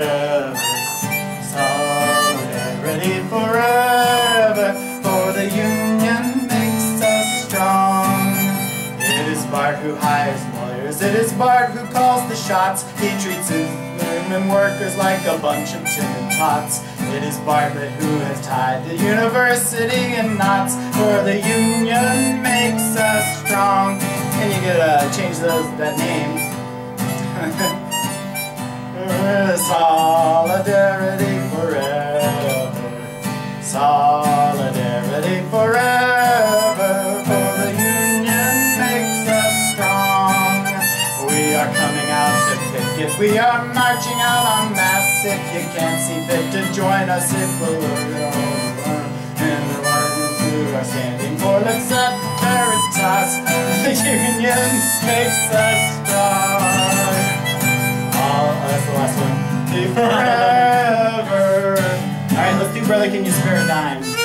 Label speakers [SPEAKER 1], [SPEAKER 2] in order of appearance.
[SPEAKER 1] Solidarity forever, for the union makes us strong. It is Bart who hires lawyers, it is Bart who calls the shots. He treats his women workers like a bunch of timid tots. It is Bartlett who has tied the university in knots, for the union makes us strong. And you gotta change those, that name. Solidarity forever. Solidarity forever. For the union makes us strong. We are coming out to picket. We are marching out en masse. If you can't see fit to join us, it will And the ones who are standing for Veritas. The union makes us last one. Forever. All